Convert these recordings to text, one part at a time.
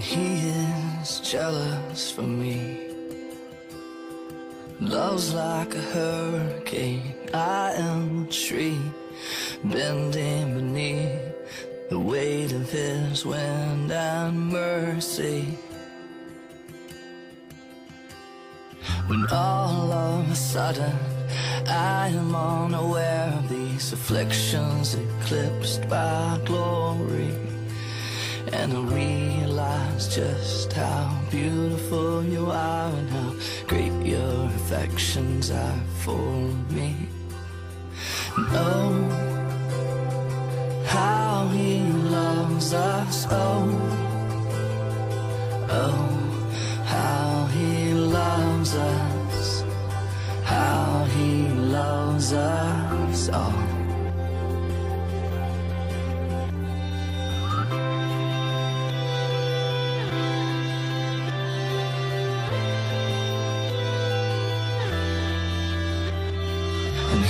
he is jealous for me. Love's like a hurricane, I am a tree bending beneath the weight of his wind and mercy. When all of a sudden I am unaware of these afflictions eclipsed by glory. And I realize just how beautiful you are and how great your affections are for me. Oh, how he loves us, oh, oh, how he loves us, how he loves us, oh.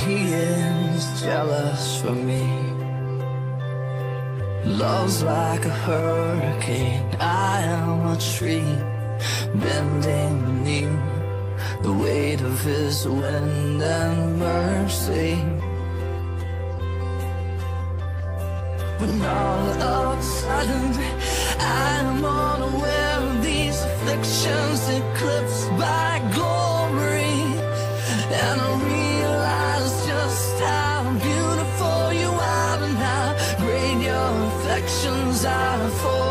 He is jealous for me. Love's like a hurricane, I am a tree bending beneath the weight of his wind and mercy. When all of a sudden I'm affections are for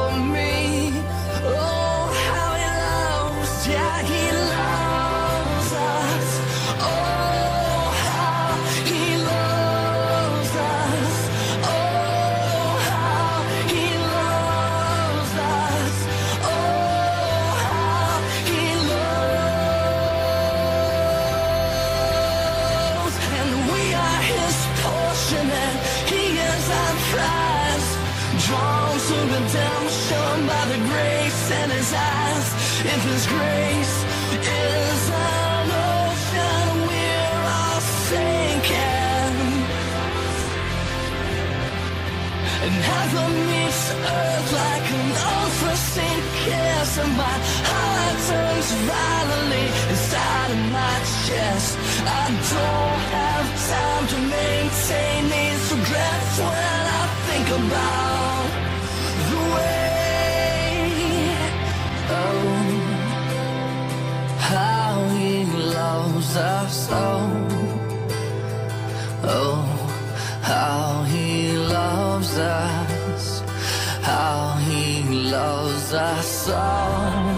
Drawn to redemption by the grace in his eyes. If his grace is an ocean, we're all sinking. And heaven meets earth like an unforeseen kiss And my heart turns violently inside of my chest I don't have time to maintain these regrets When I think about loves us oh Oh, how he loves us, how he loves us all.